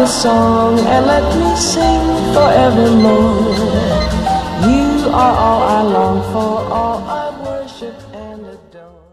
A song and let me sing forevermore. You are all I long for, all I worship and adore.